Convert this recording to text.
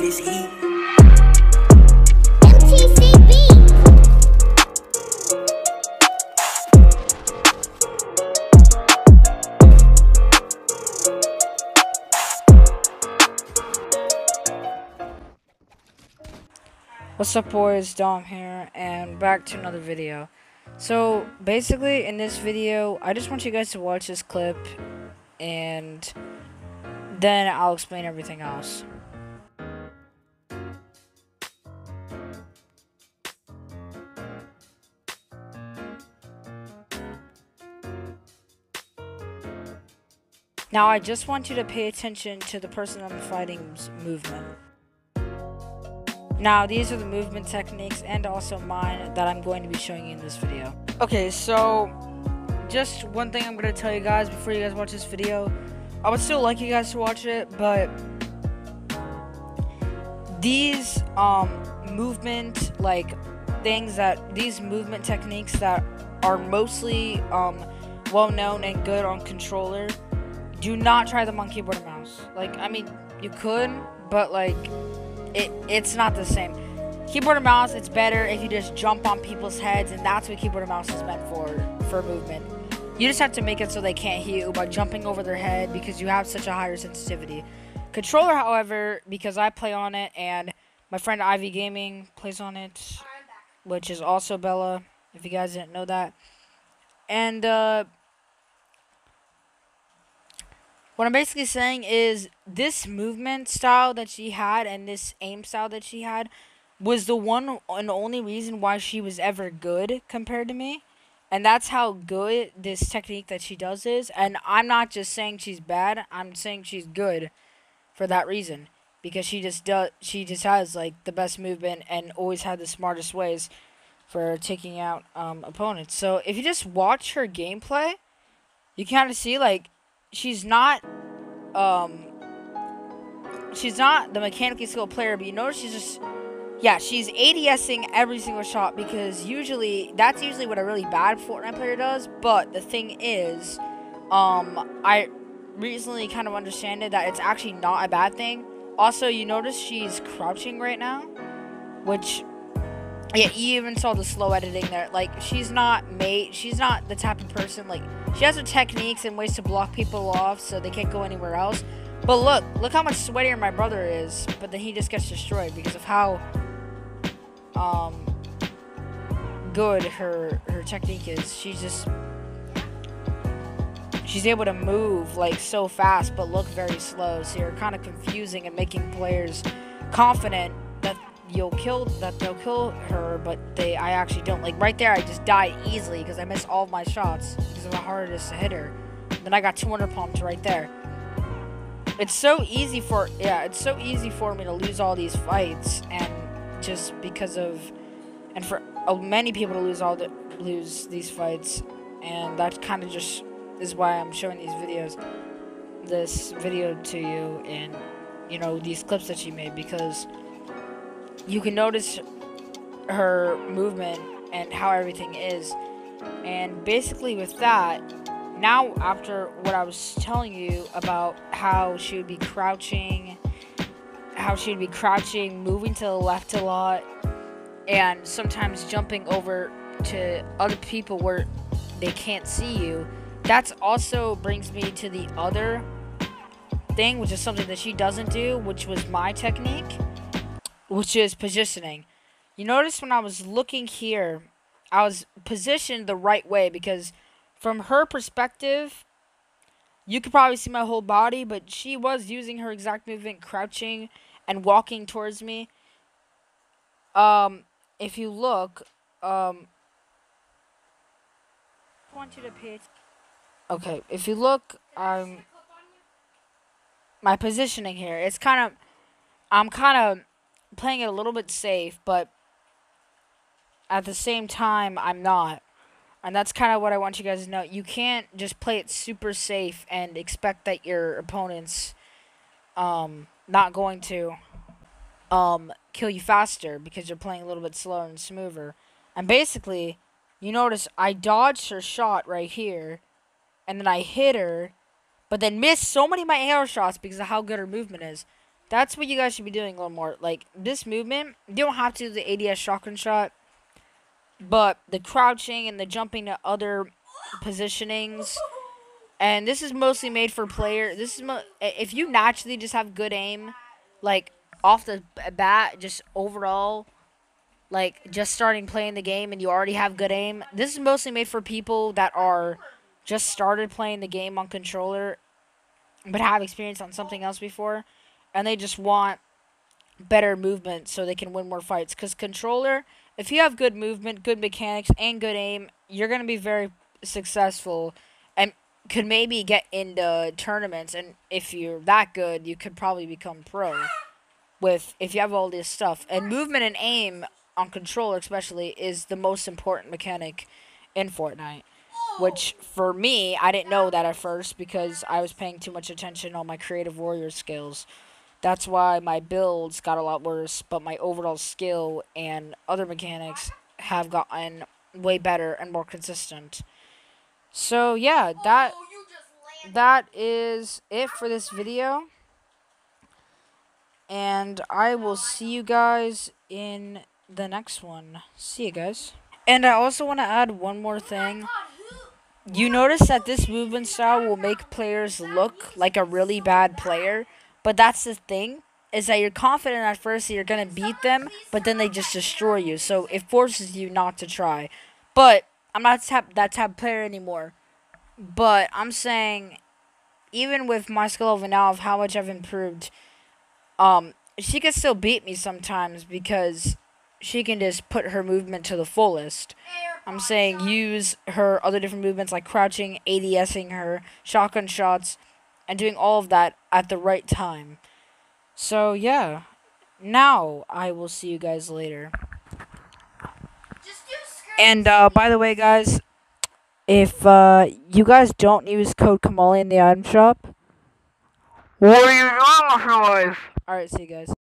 bringing this heat. What's up boys, Dom here, and back to another video. So, basically, in this video, I just want you guys to watch this clip, and then I'll explain everything else. Now, I just want you to pay attention to the person on the fighting's movement. Now, these are the movement techniques and also mine that I'm going to be showing you in this video. Okay, so just one thing I'm going to tell you guys before you guys watch this video. I would still like you guys to watch it, but these um movement like things that these movement techniques that are mostly um well known and good on controller do not try them on keyboard and mouse. Like I mean, you could, but like it it's not the same. Keyboard and mouse, it's better if you just jump on people's heads, and that's what keyboard and mouse is meant for for movement. You just have to make it so they can't hit you by jumping over their head because you have such a higher sensitivity. Controller, however, because I play on it and my friend Ivy Gaming plays on it, which is also Bella, if you guys didn't know that. And uh what I'm basically saying is this movement style that she had and this aim style that she had was the one and only reason why she was ever good compared to me. And that's how good this technique that she does is. And I'm not just saying she's bad, I'm saying she's good for that reason. Because she just does she just has like the best movement and always had the smartest ways for taking out um, opponents. So if you just watch her gameplay, you kind of see like she's not um she's not the mechanically skilled player, but you notice she's just yeah, she's ADSing every single shot because usually that's usually what a really bad Fortnite player does. But the thing is, um, I recently kind of understand it that it's actually not a bad thing. Also, you notice she's crouching right now, which yeah, you even saw the slow editing there. Like she's not made, she's not the type of person like she has her techniques and ways to block people off so they can't go anywhere else. But look, look how much sweatier my brother is, but then he just gets destroyed because of how um good her her technique is. She's just she's able to move like so fast but look very slow. So you're kind of confusing and making players confident you'll kill that they'll kill her, but they I actually don't. Like right there, I just died easily because I missed all of my shots because of how hard it is to hit her. Then I got 200 pumped right there. It's so easy for yeah, it's so easy for me to lose all these fights and just because of and for uh, many people to lose all the lose these fights and that kind of just is why I'm showing these videos this video to you and you know these clips that she made because you can notice her movement and how everything is and basically with that now after what I was telling you about how she would be crouching how she'd be crouching, moving to the left a lot, and sometimes jumping over to other people where they can't see you. That's also brings me to the other thing, which is something that she doesn't do, which was my technique, which is positioning. You notice when I was looking here, I was positioned the right way because from her perspective, you could probably see my whole body, but she was using her exact movement, crouching and walking towards me. Um, if you look, um, I want you to pay. Okay, if you look, um, my positioning here, it's kind of, I'm kind of playing it a little bit safe, but at the same time, I'm not. And that's kind of what I want you guys to know. You can't just play it super safe and expect that your opponents um not going to um kill you faster because you're playing a little bit slower and smoother. And basically, you notice I dodged her shot right here and then I hit her but then missed so many of my arrow shots because of how good her movement is. That's what you guys should be doing a little more. Like this movement, you don't have to do the ADS shotgun shot, but the crouching and the jumping to other positionings. And this is mostly made for player. This is if you naturally just have good aim, like off the bat, just overall, like just starting playing the game and you already have good aim. This is mostly made for people that are just started playing the game on controller, but have experience on something else before, and they just want better movement so they can win more fights. Because controller, if you have good movement, good mechanics, and good aim, you're gonna be very successful and could maybe get into tournaments. And if you're that good, you could probably become pro. With if you have all this stuff and movement and aim on controller, especially, is the most important mechanic in Fortnite. Which for me, I didn't know that at first because I was paying too much attention on my creative warrior skills. That's why my builds got a lot worse, but my overall skill and other mechanics have gotten way better and more consistent. So yeah, that that is it for this video. And I will see you guys in the next one. See you guys. And I also want to add one more thing. You notice that this movement style will make players look like a really bad player, but that's the thing is that you're confident at first that you're going to beat them, but then they just destroy you. So it forces you not to try. But I'm not tap, that type player anymore. But I'm saying, even with my skill level now of how much I've improved, um, she can still beat me sometimes because she can just put her movement to the fullest. I'm saying use her other different movements like crouching, ADSing her, shotgun shots, and doing all of that at the right time. So, yeah. Now, I will see you guys later. And, uh, by the way, guys, if, uh, you guys don't use code Kamali in the item shop, what are you doing with your life? Alright, see you guys.